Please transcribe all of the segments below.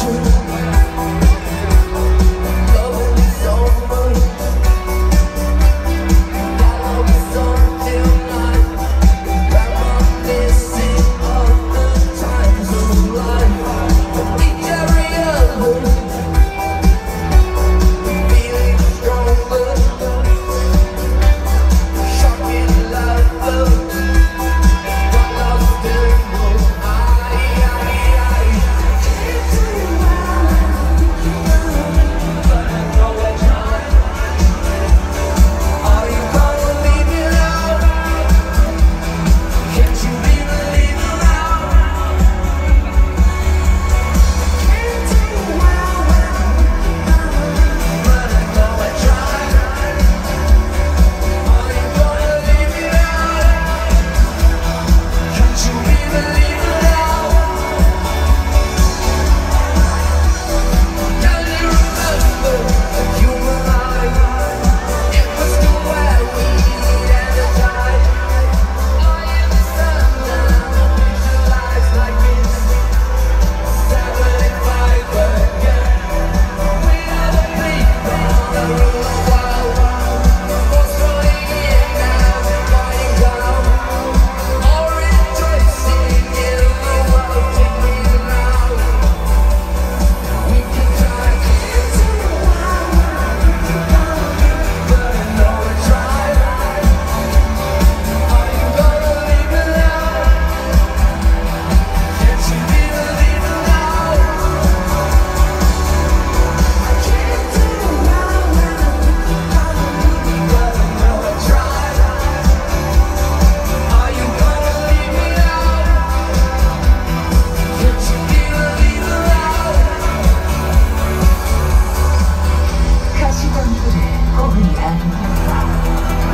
you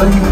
恩